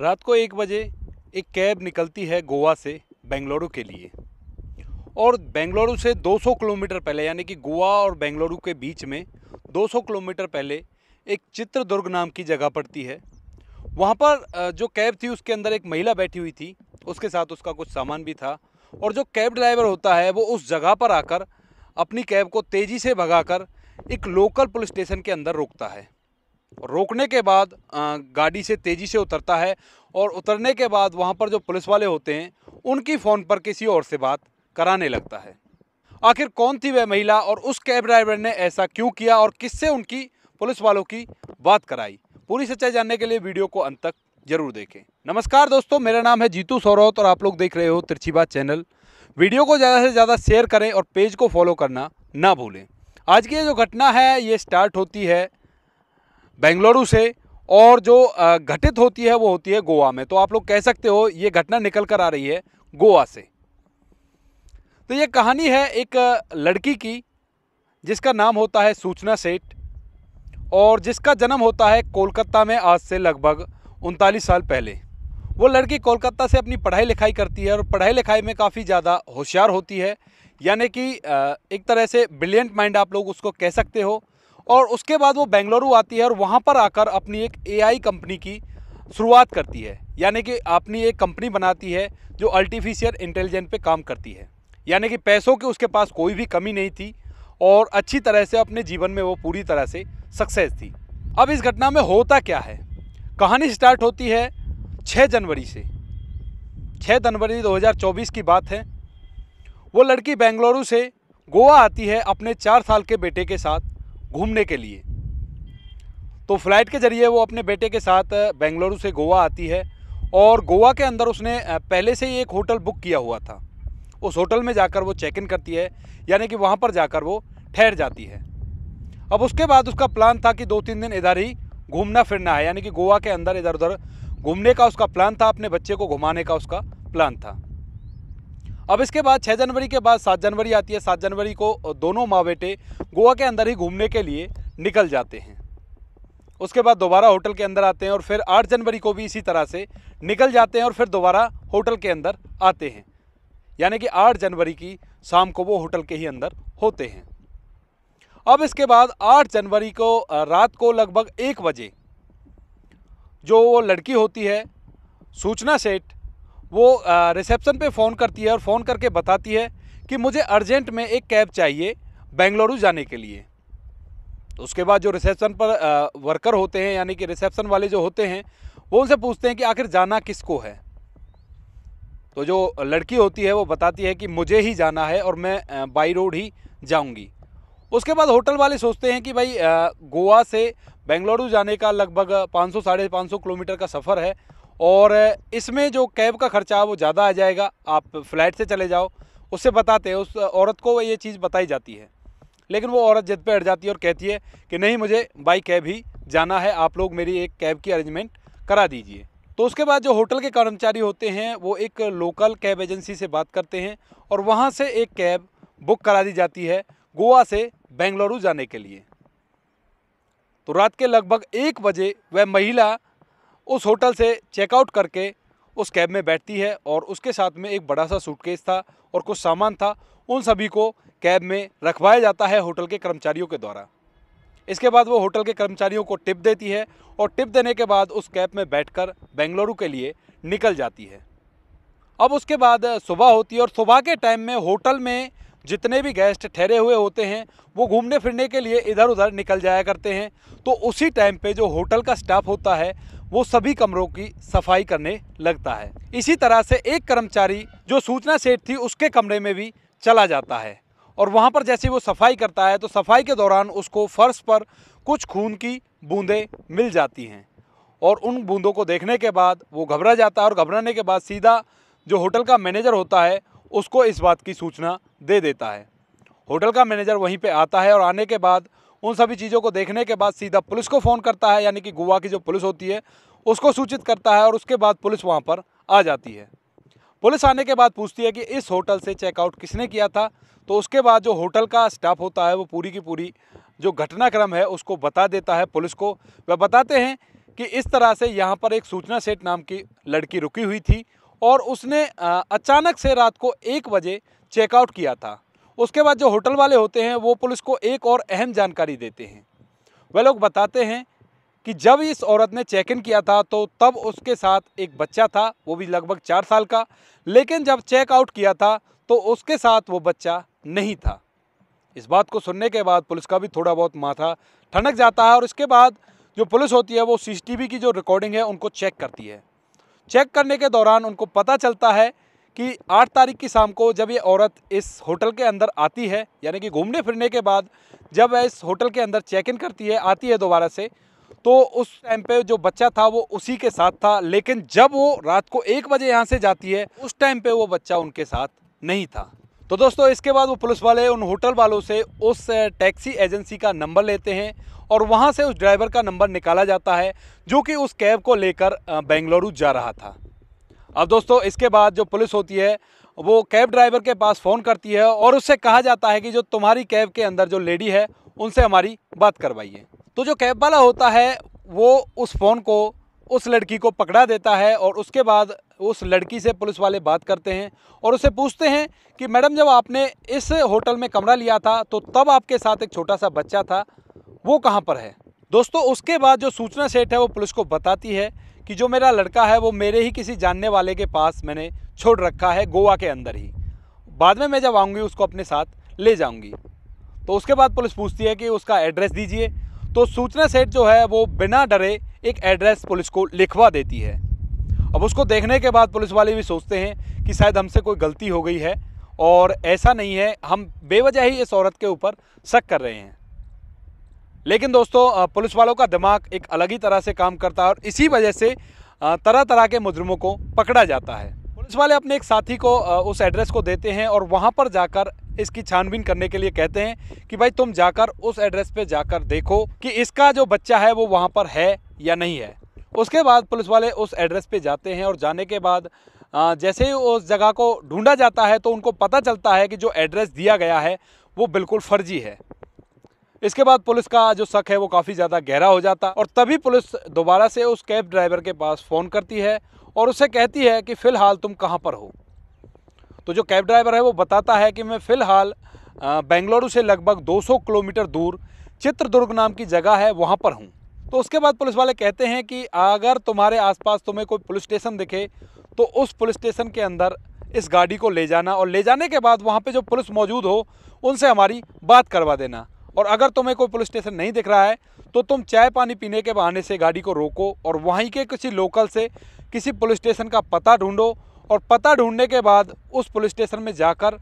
रात को एक बजे एक कैब निकलती है गोवा से बेंगलुरु के लिए। और बेंगलुरु से 200 किलोमीटर पहले, यानी कि गोवा और बेंगलुरु के बीच में 200 किलोमीटर पहले एक चित्रदुर्ग नाम की जगह पड़ती है। वहाँ पर जो कैब थी उसके अंदर एक महिला बैठी हुई थी। उसके साथ उसका कुछ सामान भी था। और जो कैब ड्राइवर होता है, वो उस जगह पर आकर अपनी कैब को तेज़ी से भगाकर एक लोकल पुलिस स्टेशन के अंदर रोकता है। रोकने के बाद गाड़ी से तेज़ी से उतरता है और उतरने के बाद वहाँ पर जो पुलिस वाले होते हैं, उनकी फ़ोन पर किसी और से बात कराने लगता है। आखिर कौन थी वह महिला और उस कैब ड्राइवर ने ऐसा क्यों किया और किससे उनकी पुलिस वालों की बात कराई? पूरी सच्चाई जानने के लिए वीडियो को अंत तक ज़रूर देखें। नमस्कार दोस्तों, मेरा नाम है जीतू सौरौत और आप लोग देख रहे हो तिरछी बात चैनल। वीडियो को ज़्यादा से ज़्यादा शेयर करें और पेज को फॉलो करना ना भूलें। आज की ये जो घटना है, ये स्टार्ट होती है बेंगलुरु से और जो घटित होती है वो होती है गोवा में। तो आप लोग कह सकते हो ये घटना निकल कर आ रही है गोवा से। तो ये कहानी है एक लड़की की, जिसका नाम होता है सूचना सेठ और जिसका जन्म होता है कोलकाता में आज से लगभग उनतालीस साल पहले। वो लड़की कोलकाता से अपनी पढ़ाई लिखाई करती है और पढ़ाई लिखाई में काफ़ी ज़्यादा होशियार होती है। यानी कि एक तरह से ब्रिलियंट माइंड आप लोग उसको कह सकते हो। और उसके बाद वो बेंगलुरु आती है और वहाँ पर आकर अपनी एक एआई कंपनी की शुरुआत करती है। यानी कि अपनी एक कंपनी बनाती है जो आर्टिफिशियल इंटेलिजेंस पे काम करती है। यानी कि पैसों की उसके पास कोई भी कमी नहीं थी और अच्छी तरह से अपने जीवन में वो पूरी तरह से सक्सेस थी। अब इस घटना में होता क्या है? कहानी स्टार्ट होती है 6 जनवरी से। 6 जनवरी 2024 की बात है। वो लड़की बेंगलुरु से गोवा आती है अपने चार साल के बेटे के साथ। घूमने के लिए। तो फ़्लाइट के ज़रिए वो अपने बेटे के साथ बेंगलुरु से गोवा आती है और गोवा के अंदर उसने पहले से ही एक होटल बुक किया हुआ था। उस होटल में जाकर वो चेक इन करती है, यानी कि वहाँ पर जाकर वो ठहर जाती है। अब उसके बाद उसका प्लान था कि दो तीन दिन इधर ही घूमना फिरना है, यानी कि गोवा के अंदर इधर उधर घूमने का उसका प्लान था, अपने बच्चे को घुमाने का उसका प्लान था। अब इसके बाद छः जनवरी के बाद सात जनवरी आती है। सात जनवरी को दोनों माँ बेटे गोवा के अंदर ही घूमने के लिए निकल जाते हैं। उसके बाद दोबारा होटल के अंदर आते हैं और फिर आठ जनवरी को भी इसी तरह से निकल जाते हैं और फिर दोबारा होटल के अंदर आते हैं। यानी कि आठ जनवरी की शाम को वो होटल के ही अंदर होते हैं। अब इसके बाद आठ जनवरी को रात को लगभग एक बजे जो वो लड़की होती है, सूचना सेठ वो रिसेप्शन पे फ़ोन करती है और फ़ोन करके बताती है कि मुझे अर्जेंट में एक कैब चाहिए बेंगलुरु जाने के लिए। तो उसके बाद जो रिसेप्शन पर वर्कर होते हैं, यानी कि रिसेप्शन वाले जो होते हैं, वो उनसे पूछते हैं कि आखिर जाना किसको है? तो जो लड़की होती है, वो बताती है कि मुझे ही जाना है और मैं बाई रोड ही जाऊँगी। उसके बाद होटल वाले सोचते हैं कि भाई गोवा से बेंगलुरु जाने का लगभग 500 साढ़े पाँच किलोमीटर का सफ़र है और इसमें जो कैब का खर्चा वो ज़्यादा आ जाएगा, आप फ़्लाइट से चले जाओ, उससे बताते हैं, उस औरत को ये चीज़ बताई जाती है। लेकिन वो औरत जिद पे अड़ जाती है और कहती है कि नहीं, मुझे बाई कैब ही जाना है, आप लोग मेरी एक कैब की अरेंजमेंट करा दीजिए। तो उसके बाद जो होटल के कर्मचारी होते हैं, वो एक लोकल कैब एजेंसी से बात करते हैं और वहाँ से एक कैब बुक करा दी जाती है गोवा से बेंगलुरु जाने के लिए। तो रात के लगभग एक बजे वह महिला उस होटल से चेकआउट करके उस कैब में बैठती है और उसके साथ में एक बड़ा सा सूटकेस था और कुछ सामान था। उन सभी को कैब में रखवाया जाता है होटल के कर्मचारियों के द्वारा। इसके बाद वो होटल के कर्मचारियों को टिप देती है और टिप देने के बाद उस कैब में बैठकर बेंगलुरु के लिए निकल जाती है। अब उसके बाद सुबह होती है और सुबह के टाइम में होटल में जितने भी गेस्ट ठहरे हुए होते हैं, वो घूमने फिरने के लिए इधर उधर निकल जाया करते हैं। तो उसी टाइम पे जो होटल का स्टाफ होता है वो सभी कमरों की सफ़ाई करने लगता है। इसी तरह से एक कर्मचारी जो सूचना सेट थी, उसके कमरे में भी चला जाता है और वहाँ पर जैसे वो सफ़ाई करता है तो सफ़ाई के दौरान उसको फर्श पर कुछ खून की बूंदें मिल जाती हैं और उन बूंदों को देखने के बाद वो घबरा जाता है और घबराने के बाद सीधा जो होटल का मैनेजर होता है, उसको इस बात की सूचना दे देता है। होटल का मैनेजर वहीं पे आता है और आने के बाद उन सभी चीज़ों को देखने के बाद सीधा पुलिस को फ़ोन करता है, यानी कि गोवा की जो पुलिस होती है, उसको सूचित करता है और उसके बाद पुलिस वहाँ पर आ जाती है। पुलिस आने के बाद पूछती है कि इस होटल से चेकआउट किसने किया था? तो उसके बाद जो होटल का स्टाफ होता है, वो पूरी की पूरी जो घटनाक्रम है, उसको बता देता है पुलिस को। वह बताते हैं कि इस तरह से यहाँ पर एक सूचना सेठ नाम की लड़की रुकी हुई थी और उसने अचानक से रात को एक बजे चेकआउट किया था। उसके बाद जो होटल वाले होते हैं, वो पुलिस को एक और अहम जानकारी देते हैं। वह लोग बताते हैं कि जब इस औरत ने चेक इन किया था तो तब उसके साथ एक बच्चा था, वो भी लगभग चार साल का। लेकिन जब चेक आउट किया था तो उसके साथ वो बच्चा नहीं था। इस बात को सुनने के बाद पुलिस का भी थोड़ा बहुत माथा ठनक जाता है और इसके बाद जो पुलिस होती है, वो सीसीटीवी की जो रिकॉर्डिंग है, उनको चेक करती है। चेक करने के दौरान उनको पता चलता है कि आठ तारीख की शाम को जब ये औरत इस होटल के अंदर आती है, यानी कि घूमने फिरने के बाद जब वह इस होटल के अंदर चेक इन करती है, आती है दोबारा से तो उस टाइम पे जो बच्चा था वो उसी के साथ था, लेकिन जब वो रात को एक बजे यहाँ से जाती है, उस टाइम पे वो बच्चा उनके साथ नहीं था। तो दोस्तों, इसके बाद वो पुलिस वाले उन होटल वालों से उस टैक्सी एजेंसी का नंबर लेते हैं और वहाँ से उस ड्राइवर का नंबर निकाला जाता है, जो कि उस कैब को लेकर बेंगलुरु जा रहा था। अब दोस्तों, इसके बाद जो पुलिस होती है, वो कैब ड्राइवर के पास फ़ोन करती है और उससे कहा जाता है कि जो तुम्हारी कैब के अंदर जो लेडी है, उनसे हमारी बात करवाइए। तो जो कैब वाला होता है, वो उस फ़ोन को, उस लड़की को पकड़ा देता है और उसके बाद उस लड़की से पुलिस वाले बात करते हैं और उसे पूछते हैं कि, मैडम, जब आपने इस होटल में कमरा लिया था तो तब आपके साथ एक छोटा सा बच्चा था, वो कहाँ पर है? दोस्तों, उसके बाद जो सूचना सेट है, वो पुलिस को बताती है कि जो मेरा लड़का है, वो मेरे ही किसी जानने वाले के पास मैंने छोड़ रखा है गोवा के अंदर ही। बाद में मैं जब आऊँगी, उसको अपने साथ ले जाऊँगी। तो उसके बाद पुलिस पूछती है कि उसका एड्रेस दीजिए। तो सूचना सेट जो है, वो बिना डरे एक एड्रेस पुलिस को लिखवा देती है। अब उसको देखने के बाद पुलिस वाले भी सोचते हैं कि शायद हमसे कोई गलती हो गई है और ऐसा नहीं है, हम बेवजह ही इस औरत के ऊपर शक कर रहे हैं। लेकिन दोस्तों पुलिस वालों का दिमाग एक अलग ही तरह से काम करता है और इसी वजह से तरह तरह के मुजरमों को पकड़ा जाता है। पुलिस वाले अपने एक साथी को उस एड्रेस को देते हैं और वहाँ पर जाकर इसकी छानबीन करने के लिए कहते हैं कि, भाई, तुम जाकर उस एड्रेस पे जाकर देखो कि इसका जो बच्चा है वो वहाँ पर है या नहीं है। उसके बाद पुलिस वाले उस एड्रेस पे जाते हैं और जाने के बाद जैसे ही उस जगह को ढूंढा जाता है तो उनको पता चलता है कि जो एड्रेस दिया गया है वो बिल्कुल फर्जी है। इसके बाद पुलिस का जो शक है वो काफ़ी ज़्यादा गहरा हो जाता और तभी पुलिस दोबारा से उस कैब ड्राइवर के पास फ़ोन करती है और उसे कहती है कि फ़िलहाल तुम कहाँ पर हो? तो जो कैब ड्राइवर है वो बताता है कि मैं फ़िलहाल बेंगलुरु से लगभग 200 किलोमीटर दूर चित्रदुर्ग नाम की जगह है, वहाँ पर हूँ। तो उसके बाद पुलिस वाले कहते हैं कि अगर तुम्हारे आसपास तुम्हें कोई पुलिस स्टेशन दिखे तो उस पुलिस स्टेशन के अंदर इस गाड़ी को ले जाना और ले जाने के बाद वहाँ पे जो पुलिस मौजूद हो, उनसे हमारी बात करवा देना। और अगर तुम्हें कोई पुलिस स्टेशन नहीं दिख रहा है तो तुम चाय पानी पीने के बहाने से गाड़ी को रोको और वहीं के किसी लोकल से किसी पुलिस स्टेशन का पता ढूंढो और पता ढूँढने के बाद उस पुलिस स्टेशन में जाकर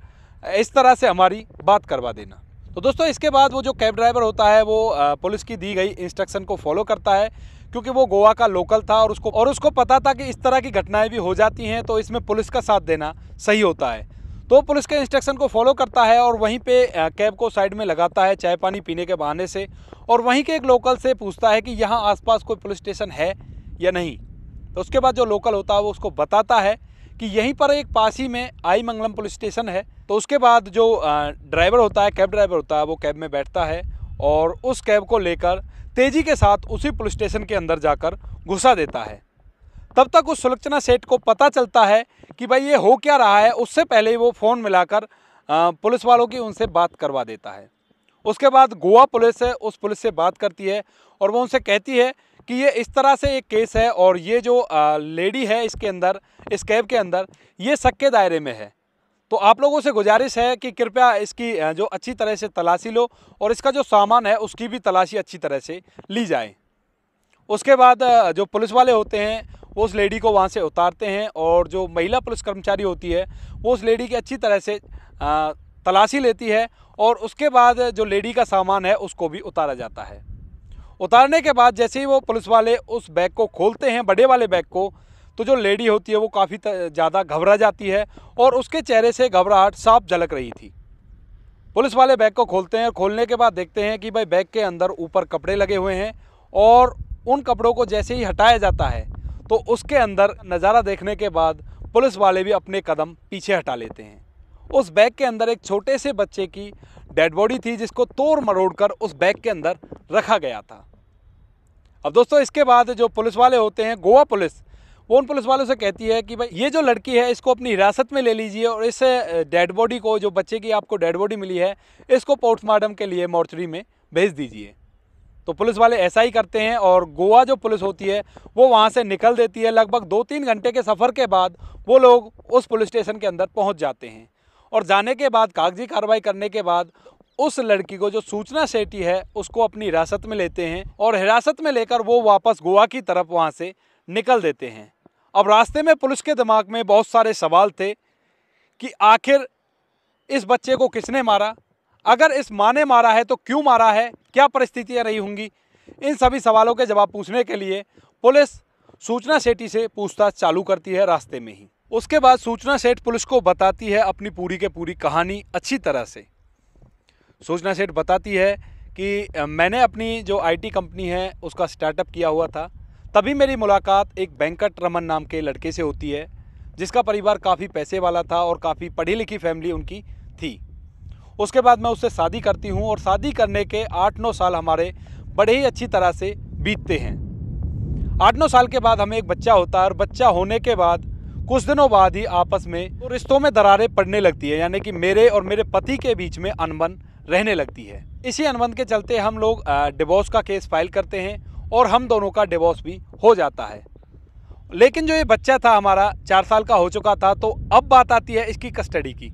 इस तरह से हमारी बात करवा देना। तो दोस्तों, इसके बाद वो जो कैब ड्राइवर होता है, वो पुलिस की दी गई इंस्ट्रक्शन को फॉलो करता है, क्योंकि वो गोवा का लोकल था और उसको और उसको पता था कि इस तरह की घटनाएँ भी हो जाती हैं तो इसमें पुलिस का साथ देना सही होता है। तो पुलिस के इंस्ट्रक्शन को फॉलो करता है और वहीं पे कैब को साइड में लगाता है चाय पानी पीने के बहाने से और वहीं के एक लोकल से पूछता है कि यहाँ आसपास कोई पुलिस स्टेशन है या नहीं। तो उसके बाद जो लोकल होता है वो उसको बताता है कि यहीं पर एक पास ही में आई मंगलम पुलिस स्टेशन है। तो उसके बाद जो ड्राइवर होता है, कैब ड्राइवर होता है, वो कैब में बैठता है और उस कैब को लेकर तेज़ी के साथ उसी पुलिस स्टेशन के अंदर जाकर घुसा देता है। तब तक उस सुलक्षणा सेठ को पता चलता है कि भाई ये हो क्या रहा है, उससे पहले ही वो फ़ोन मिलाकर पुलिस वालों की उनसे बात करवा देता है। उसके बाद गोवा पुलिस है, उस पुलिस से बात करती है और वो उनसे कहती है कि ये इस तरह से एक केस है और ये जो लेडी है इसके अंदर, इस कैब के अंदर, ये शक के दायरे में है। तो आप लोगों से गुजारिश है कि कृपया इसकी जो अच्छी तरह से तलाशी लो और इसका जो सामान है उसकी भी तलाशी अच्छी तरह से ली जाए। उसके बाद जो पुलिस वाले होते हैं वो उस लेडी को वहाँ से उतारते हैं और जो महिला पुलिस कर्मचारी होती है, वो उस लेडी की अच्छी तरह से तलाशी लेती है और उसके बाद जो लेडी का सामान है, उसको भी उतारा जाता है। उतारने के बाद जैसे ही वो पुलिस वाले उस बैग को खोलते हैं, बड़े वाले बैग को तो जो लेडी होती है, वो काफ़ी ज़्यादा घबरा जाती है और उसके चेहरे से घबराहट साफ़ झलक रही थी। पुलिस वाले बैग को खोलते हैं और खोलने के बाद देखते हैं कि भाई बैग के अंदर ऊपर कपड़े लगे हुए हैं और उन कपड़ों को जैसे ही हटाया जाता है तो उसके अंदर नज़ारा देखने के बाद पुलिस वाले भी अपने कदम पीछे हटा लेते हैं। उस बैग के अंदर एक छोटे से बच्चे की डेड बॉडी थी, जिसको तोड़ मरोड़ कर उस बैग के अंदर रखा गया था। अब दोस्तों, इसके बाद जो पुलिस वाले होते हैं, गोवा पुलिस, वो उन पुलिस वालों से कहती है कि भाई, ये जो लड़की है, इसको अपनी हिरासत में ले लीजिए और इस डेड बॉडी को, जो बच्चे की आपको डेड बॉडी मिली है, इसको पोस्टमार्टम के लिए मोर्चरी में भेज दीजिए। तो पुलिस वाले ऐसा ही करते हैं और गोवा जो पुलिस होती है, वो वहाँ से निकल देती है। लगभग दो तीन घंटे के सफ़र के बाद वो लोग उस पुलिस स्टेशन के अंदर पहुँच जाते हैं। और जाने के बाद, कागज़ी कार्रवाई करने के बाद उस लड़की को जो सूचना सेठी है, उसको अपनी हिरासत में लेते हैं और हिरासत में लेकर वो वापस गोवा की तरफ़ वहाँ से निकल देते हैं। अब रास्ते में पुलिस के दिमाग में बहुत सारे सवाल थे कि आखिर इस बच्चे को किसने मारा? अगर इस माँ ने मारा है तो क्यों मारा है? क्या परिस्थितियाँ रही होंगी? इन सभी सवालों के जवाब पूछने के लिए पुलिस सूचना सेठी से पूछताछ चालू करती है रास्ते में ही। उसके बाद सूचना सेठ पुलिस को बताती है अपनी पूरी के पूरी कहानी अच्छी तरह से। सूचना सेठ बताती है कि मैंने अपनी जो आईटी कंपनी है, उसका स्टार्टअप किया हुआ था। तभी मेरी मुलाकात एक बैंकट रमन नाम के लड़के से होती है, जिसका परिवार काफ़ी पैसे वाला था और काफ़ी पढ़ी लिखी फैमिली उनकी थी। उसके बाद मैं उससे शादी करती हूँ और शादी करने के आठ नौ साल हमारे बड़े ही अच्छी तरह से बीतते हैं। आठ नौ साल के बाद हमें एक बच्चा होता है और बच्चा होने के बाद कुछ दिनों बाद ही आपस में तो रिश्तों में दरारें पड़ने लगती है, यानी कि मेरे और मेरे पति के बीच में अनबन रहने लगती है। इसी अनबन के चलते हम लोग डिवोर्स का केस फ़ाइल करते हैं और हम दोनों का डिवोर्स भी हो जाता है। लेकिन जो ये बच्चा था हमारा चार साल का हो चुका था तो अब बात आती है इसकी कस्टडी की।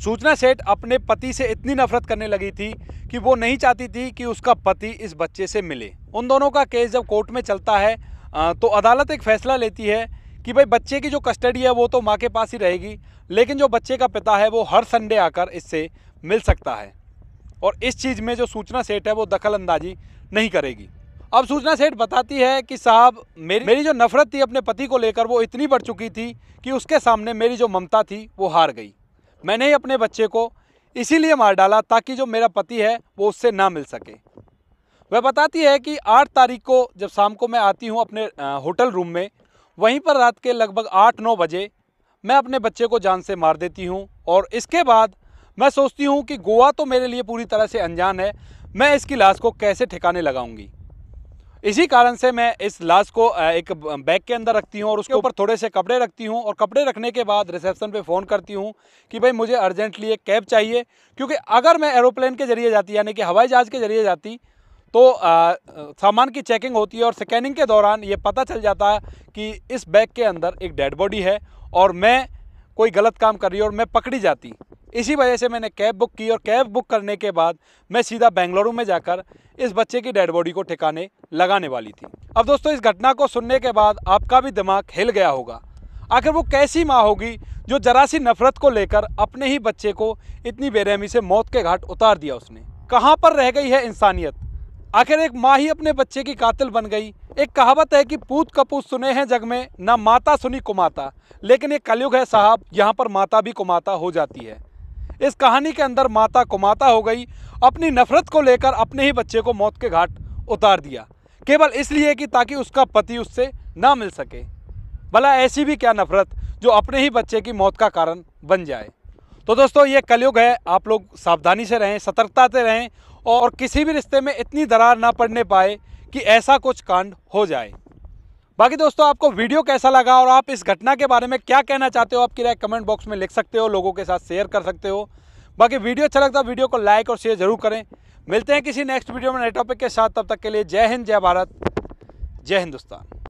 सूचना सेठ अपने पति से इतनी नफरत करने लगी थी कि वो नहीं चाहती थी कि उसका पति इस बच्चे से मिले। उन दोनों का केस जब कोर्ट में चलता है तो अदालत एक फैसला लेती है कि भाई बच्चे की जो कस्टडी है वो तो माँ के पास ही रहेगी, लेकिन जो बच्चे का पिता है वो हर संडे आकर इससे मिल सकता है। और इस चीज़ में जो सूचना सेठ है वो दखल अंदाजी नहीं करेगी। अब सूचना सेठ बताती है कि साहब, मेरी मेरी जो नफरत थी अपने पति को लेकर वो इतनी बढ़ चुकी थी कि उसके सामने मेरी जो ममता थी वो हार गई। मैंने ही अपने बच्चे को इसीलिए मार डाला ताकि जो मेरा पति है, वो उससे ना मिल सके। वह बताती है कि आठ तारीख को जब शाम को मैं आती हूँ अपने होटल रूम में, वहीं पर रात के लगभग आठ नौ बजे मैं अपने बच्चे को जान से मार देती हूँ और इसके बाद मैं सोचती हूँ कि गोवा तो मेरे लिए पूरी तरह से अनजान है, मैं इसकी लाश को कैसे ठिकाने लगाऊँगी। इसी कारण से मैं इस लाश को एक बैग के अंदर रखती हूँ और उसके ऊपर थोड़े से कपड़े रखती हूँ और कपड़े रखने के बाद रिसेप्शन पे फ़ोन करती हूँ कि भाई मुझे अर्जेंटली एक कैब चाहिए क्योंकि अगर मैं एरोप्लेन के ज़रिए जाती यानी कि हवाई जहाज़ के ज़रिए जाती तो आ, सामान की चेकिंग होती है और स्कैनिंग के दौरान ये पता चल जाता है कि इस बैग के अंदर एक डेड बॉडी है और मैं कोई गलत काम कर रही हूँ और मैं पकड़ी जाती। इसी वजह से मैंने कैब बुक की और कैब बुक करने के बाद मैं सीधा बेंगलुरु में जाकर इस बच्चे की डेड बॉडी को ठिकाने लगाने वाली थी। अब दोस्तों, इस घटना को सुनने के बाद आपका भी दिमाग हिल गया होगा। आखिर वो कैसी माँ होगी जो जरा सी नफरत को लेकर अपने ही बच्चे को इतनी बेरहमी से मौत के घाट उतार दिया उसने? कहाँ पर रह गई है इंसानियत? आखिर एक माँ ही अपने बच्चे की कातिल बन गई। एक कहावत है कि पूत कपूत सुने हैं जग में, ना माता सुनी कुमाता। लेकिन ये कलयुग है साहब, यहाँ पर माता भी कुमाता हो जाती है। इस कहानी के अंदर माता कुमाता हो गई, अपनी नफरत को लेकर अपने ही बच्चे को मौत के घाट उतार दिया। केवल इसलिए कि ताकि उसका पति उससे ना मिल सके। भला ऐसी भी क्या नफरत जो अपने ही बच्चे की मौत का कारण बन जाए? तो दोस्तों, ये कलयुग है, आप लोग सावधानी से रहें, सतर्कता से रहें और किसी भी रिश्ते में इतनी दरार ना पड़ने पाए कि ऐसा कुछ कांड हो जाए। बाकी दोस्तों, आपको वीडियो कैसा लगा और आप इस घटना के बारे में क्या कहना चाहते हो, आपकी राय कमेंट बॉक्स में लिख सकते हो, लोगों के साथ शेयर कर सकते हो। बाकी वीडियो अच्छा लगता है, वीडियो को लाइक और शेयर ज़रूर करें। मिलते हैं किसी नेक्स्ट वीडियो में नए टॉपिक के साथ, तब तक के लिए जय हिंद, जय भारत, जय हिंदुस्तान।